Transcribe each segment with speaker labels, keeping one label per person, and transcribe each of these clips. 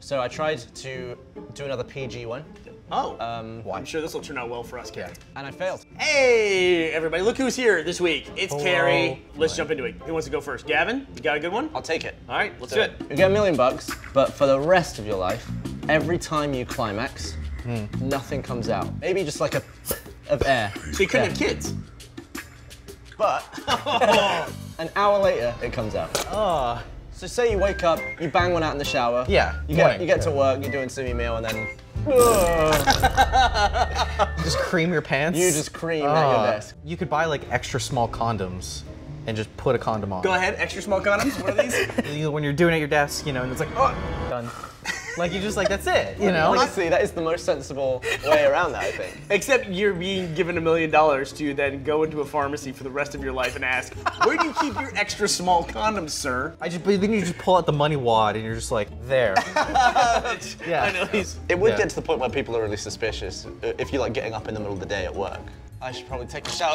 Speaker 1: So I tried to do another PG one,
Speaker 2: Oh,
Speaker 1: um,
Speaker 2: I'm sure this will turn out well for us, Kerry.
Speaker 1: and I failed.
Speaker 2: Hey, everybody, look who's here this week. It's
Speaker 3: Hello.
Speaker 2: Kerry. Let's jump into it. Who wants to go first? Gavin, you got a good one?
Speaker 1: I'll take it.
Speaker 2: All right, let's do it.
Speaker 1: You get a million bucks, but for the rest of your life, every time you climax, nothing comes out. Maybe just like a of air.
Speaker 2: So you couldn't
Speaker 1: Yeah.
Speaker 2: have kids.
Speaker 1: But an hour later, it comes out.
Speaker 3: Oh.
Speaker 1: So say you wake up, you bang one out in the shower.
Speaker 3: Yeah,
Speaker 1: You get
Speaker 3: morning.
Speaker 1: you get to work, you're doing semi meal, and then
Speaker 3: Just cream your pants.
Speaker 1: you just cream at your
Speaker 3: Ah.
Speaker 1: desk.
Speaker 3: You could buy like extra small condoms and just put a condom on.
Speaker 2: Go ahead, extra small condoms. What are these?
Speaker 3: When you're doing it at your desk, you know, and it's like, oh, done. Like you just like that's it, you know.
Speaker 1: Honestly, that is the most sensible way around that, I think.
Speaker 2: Except you're being given a million dollars to then go into a pharmacy for the rest of your life and ask, where do you keep your extra small condoms, sir?
Speaker 3: I just, but then you just pull out the money wad and you're just like, there. yeah.
Speaker 2: I know he's.
Speaker 1: It would
Speaker 3: Yeah.
Speaker 1: get to the point where people are really suspicious uh, if you're like getting up in the middle of the day at work. I should probably take a shower.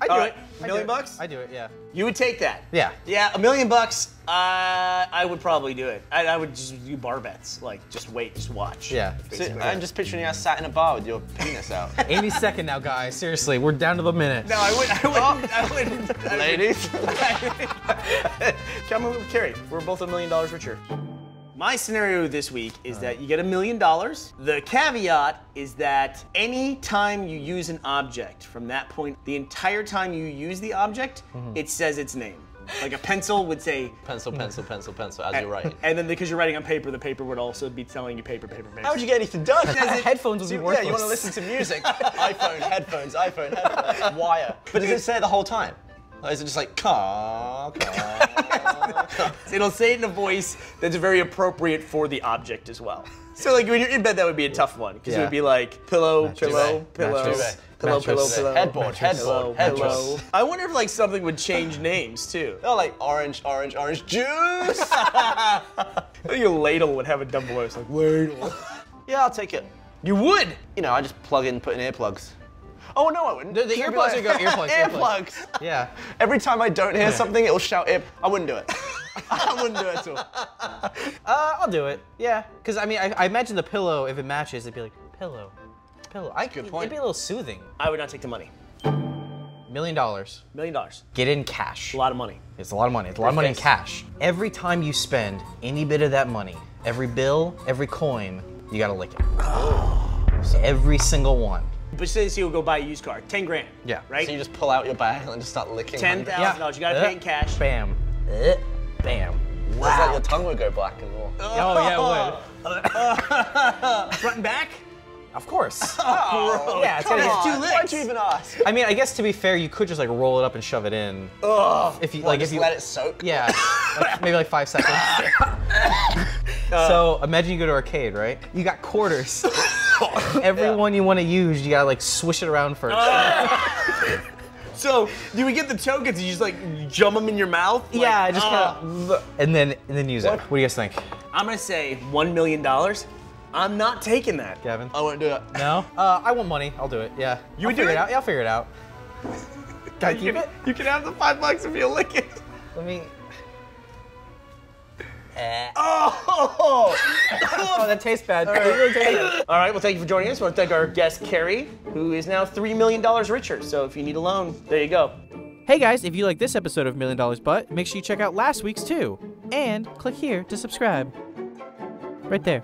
Speaker 3: I do
Speaker 2: All
Speaker 3: it.
Speaker 2: Right,
Speaker 3: I
Speaker 2: million
Speaker 3: do
Speaker 2: bucks?
Speaker 3: I do it. Yeah.
Speaker 2: You would take that.
Speaker 3: Yeah.
Speaker 2: Yeah, a million bucks. Uh, I would probably do it. I, I would just do bar bets. Like, just wait, just watch.
Speaker 3: Yeah.
Speaker 2: Basically.
Speaker 1: I'm just picturing you sat in a bar with your penis out.
Speaker 3: 80 second now, guys. Seriously, we're down to the minute.
Speaker 2: No, I wouldn't. I wouldn't. I wouldn't. I
Speaker 1: Ladies.
Speaker 2: Come with Kerry. We're both a million dollars richer. My scenario this week is that uh-huh. you get a million dollars. The caveat is that any time you use an object from that point, the entire time you use the object, mm-hmm. it says its name. Like a pencil would say,
Speaker 1: pencil, pencil, pencil, pencil, as you write.
Speaker 2: and then because you're writing on paper, the paper would also be telling you paper, paper, paper.
Speaker 1: How would you get anything done?
Speaker 3: Headphones would be
Speaker 1: Yeah, you want to listen to music. iPhone, headphones, iPhone, headphones, wire. But does it say it the whole time? Or is it just like car, car, car?
Speaker 2: It'll say it in a voice that's very appropriate for the object as well. So like when you're in bed, that would be a tough one because it would be like pillow,
Speaker 3: Mattress.
Speaker 2: pillow, pillow,
Speaker 3: Mattress.
Speaker 2: pillow,
Speaker 3: Mattress.
Speaker 2: pillow, pillow,
Speaker 1: Headboard,
Speaker 2: pillow,
Speaker 1: headboard, headboard.
Speaker 2: pillow. I wonder if like something would change names too.
Speaker 1: Oh, like orange, orange, orange juice.
Speaker 2: I think a ladle would have a dumb voice like ladle.
Speaker 1: yeah, I'll take it.
Speaker 2: You would.
Speaker 1: You know, I just plug in, put in earplugs. Oh no, I wouldn't.
Speaker 3: The- the
Speaker 1: It'd be
Speaker 3: earplugs would go earplugs, earplugs.
Speaker 1: earplugs.
Speaker 3: Yeah.
Speaker 1: Every time I don't hear something, it'll shout ear. I wouldn't do it. I wouldn't do it at all.
Speaker 3: Uh, I'll do it. Yeah. Because I mean, I, I imagine the pillow, if it matches, it'd be like pillow, pillow. I,
Speaker 1: Good point.
Speaker 3: It'd be a little soothing.
Speaker 2: I would not take the money.
Speaker 3: Million dollars.
Speaker 2: Million dollars.
Speaker 3: Get in cash.
Speaker 2: A lot of money.
Speaker 3: It's a lot of money. It's a lot of money in cash. Every time you spend any bit of that money, every bill, every coin, you gotta lick it. So every single one.
Speaker 2: But say you'll go buy a used car, ten grand.
Speaker 3: Yeah.
Speaker 2: Right.
Speaker 1: So you just pull out your bag and just start licking.
Speaker 2: ten
Speaker 1: hundreds.
Speaker 2: thousand dollars. You gotta pay in cash.
Speaker 3: Bam. Uh, Bam.
Speaker 1: It's like your tongue would go black and more.
Speaker 3: Oh yeah, it would.
Speaker 2: Front and back.
Speaker 3: Of course.
Speaker 2: Oh,
Speaker 3: yeah, it's
Speaker 2: come
Speaker 3: gotta get
Speaker 2: on.
Speaker 3: two
Speaker 1: Why'd
Speaker 3: licks.
Speaker 1: you even ask?
Speaker 3: I mean, I guess to be fair, you could just like roll it up and shove it in. Ugh. If you
Speaker 1: Like,
Speaker 3: like,
Speaker 1: just
Speaker 3: if you
Speaker 1: let it soak.
Speaker 3: Yeah, like, maybe like five seconds. so imagine you go to arcade, right? You got quarters. Every one you want to use, you gotta like swish it around first.
Speaker 2: So do we get the tokens? You just like jump them in your mouth? Like,
Speaker 3: yeah, I just
Speaker 2: uh,
Speaker 3: kind of, and then and then use it. What do you guys think,
Speaker 2: I'm gonna say one million dollars. I'm not taking that.
Speaker 3: Gavin?
Speaker 1: I won't do it.
Speaker 3: No? Uh, I want money. I'll do it. Yeah.
Speaker 2: You
Speaker 3: I'll
Speaker 2: would do
Speaker 3: figure
Speaker 2: it?
Speaker 3: out. Yeah, I'll figure it out. Can I
Speaker 2: You
Speaker 3: keep
Speaker 2: can,
Speaker 3: it?
Speaker 2: you can have the five bucks if you lick it.
Speaker 3: Let me.
Speaker 2: Oh!
Speaker 3: Oh, that tastes bad. It really tastes bad.
Speaker 2: All right, well, thank you for joining us. I want to thank our guest, Kerry, who is now $3 million richer. So if you need a loan, there you go.
Speaker 4: Hey guys, if you like this episode of Million Dollars But, make sure you check out last week's too. And click here to subscribe. Right there.